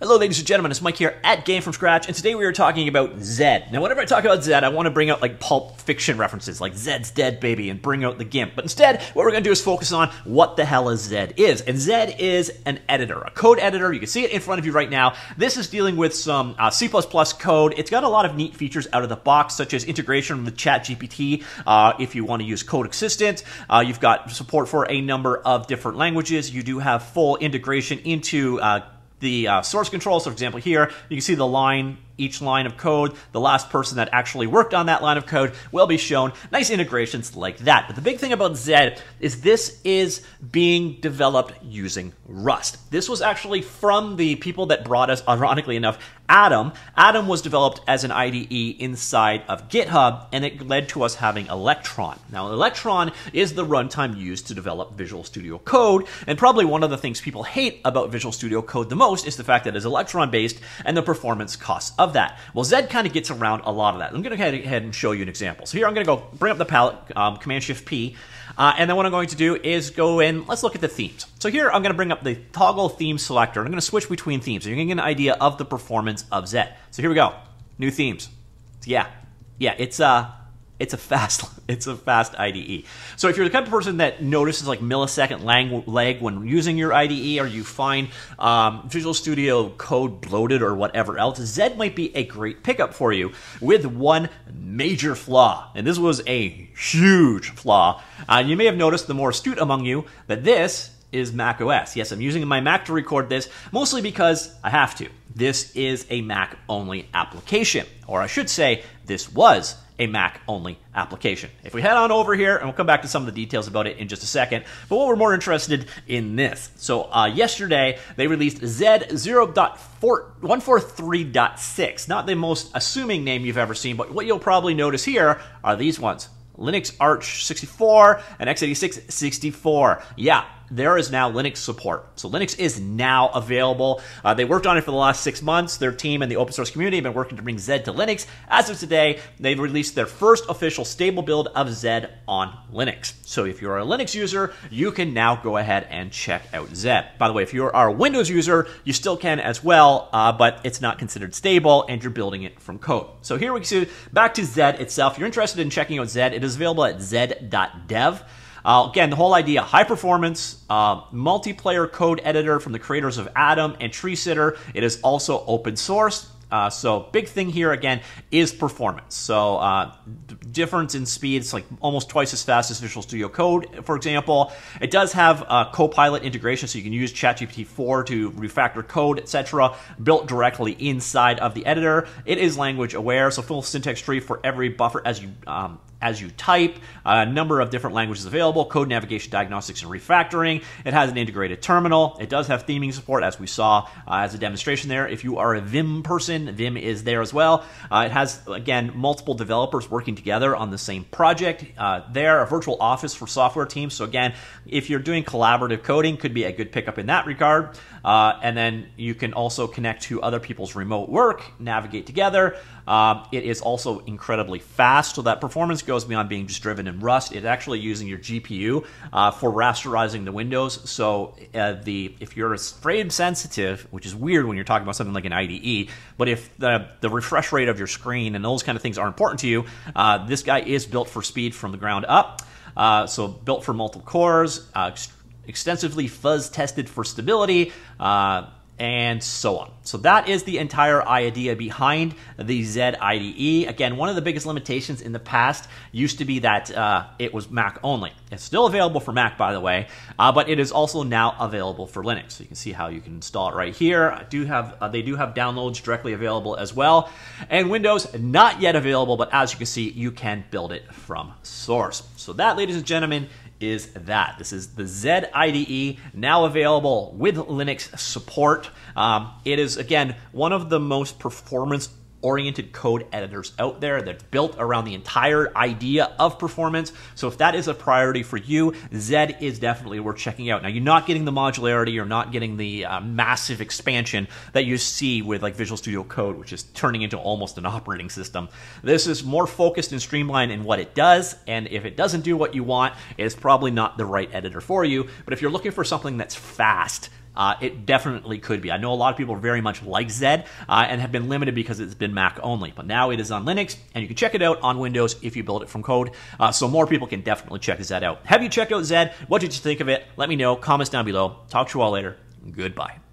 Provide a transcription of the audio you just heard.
Hello, ladies and gentlemen. It's Mike here at Game from Scratch, and today we are talking about Zed. Now, whenever I talk about Zed, I want to bring out like pulp fiction references, like Zed's dead baby, and bring out the GIMP. But instead, what we're going to do is focus on what the hell is Zed is. And Zed is an editor, a code editor. You can see it in front of you right now. This is dealing with some uh, C++ code. It's got a lot of neat features out of the box, such as integration with ChatGPT. Uh, if you want to use Code Assistant, uh, you've got support for a number of different languages. You do have full integration into uh, the uh, source control. So, for example, here you can see the line each line of code. The last person that actually worked on that line of code will be shown. Nice integrations like that. But the big thing about Zed is this is being developed using Rust. This was actually from the people that brought us, ironically enough, Atom. Atom was developed as an IDE inside of GitHub, and it led to us having Electron. Now, Electron is the runtime used to develop Visual Studio Code, and probably one of the things people hate about Visual Studio Code the most is the fact that it's Electron based and the performance costs of that. Well, Zed kind of gets around a lot of that. I'm going to go ahead and show you an example. So here I'm going to go bring up the palette, um, Command Shift P, uh, and then what I'm going to do is go in, let's look at the themes. So here I'm going to bring up the toggle theme selector. I'm going to switch between themes. So you're going to get an idea of the performance of Zed. So here we go. New themes. So yeah, yeah, it's uh, it's a fast it's a fast IDE. So if you're the kind of person that notices like millisecond lag when using your IDE, or you find um, Visual Studio Code bloated or whatever else, Zed might be a great pickup for you with one major flaw, and this was a huge flaw. Uh, you may have noticed the more astute among you that this is Mac OS. Yes, I'm using my Mac to record this, mostly because I have to. This is a Mac only application, or I should say, this was a Mac only application. If we head on over here, and we'll come back to some of the details about it in just a second, but what we're more interested in this. So uh, yesterday, they released Zed 0.143.6. Not the most assuming name you've ever seen, but what you'll probably notice here are these ones. Linux Arch 64 and x86 64. Yeah, there is now Linux support. So Linux is now available. Uh, they worked on it for the last six months. Their team and the open source community have been working to bring Zed to Linux. As of today, they've released their first official stable build of Zed on Linux. So if you're a Linux user, you can now go ahead and check out Zed. By the way, if you are a Windows user, you still can as well, uh, but it's not considered stable and you're building it from code. So here we see back to Zed itself. If you're interested in checking out Zed, it is available at zed.dev. Uh, again, the whole idea high performance, uh, multiplayer code editor from the creators of Atom and Tree Sitter. It is also open source. Uh, so big thing here again is performance. So uh, difference in speed, it's like almost twice as fast as Visual Studio Code, for example. It does have a Copilot integration, so you can use ChatGPT 4 to refactor code, etc., built directly inside of the editor. It is language aware, so full syntax tree for every buffer as you um, as you type, a number of different languages available, code navigation, diagnostics, and refactoring. It has an integrated terminal. It does have theming support, as we saw uh, as a demonstration there. If you are a Vim person, Vim is there as well. Uh, it has, again, multiple developers working together on the same project. Uh, there, a virtual office for software teams. So again, if you're doing collaborative coding, could be a good pickup in that regard. Uh, and then you can also connect to other people's remote work, navigate together. Uh, it is also incredibly fast, so that performance goes beyond being just driven in Rust. It's actually using your GPU uh, for rasterizing the windows. So uh, the if you're frame sensitive, which is weird when you're talking about something like an IDE, but if the the refresh rate of your screen and those kind of things are important to you, uh, this guy is built for speed from the ground up. Uh, so built for multiple cores, uh, extensively fuzz tested for stability. And so on. So that is the entire idea behind the Zed IDE. Again, one of the biggest limitations in the past used to be that uh, it was Mac only. It's still available for Mac, by the way, uh, but it is also now available for Linux. So you can see how you can install it right here. I do have uh, they do have downloads directly available as well, and Windows not yet available, but as you can see, you can build it from source. So that, ladies and gentlemen, is that. This is the Zed IDE, now available with Linux support. Um, it is, again, one of the most performance oriented code editors out there that's built around the entire idea of performance. So if that is a priority for you, Zed is definitely worth checking out. Now you're not getting the modularity, you're not getting the uh, massive expansion that you see with like Visual Studio Code, which is turning into almost an operating system. This is more focused and streamlined in what it does, and if it doesn't do what you want, it's probably not the right editor for you. But if you're looking for something that's fast, uh, it definitely could be. I know a lot of people very much like Zed uh, and have been limited because it's been Mac only, but now it is on Linux, and you can check it out on Windows if you build it from code. Uh, so more people can definitely check Zed out. Have you checked out Zed? What did you think of it? Let me know. Comments down below. Talk to you all later. Goodbye.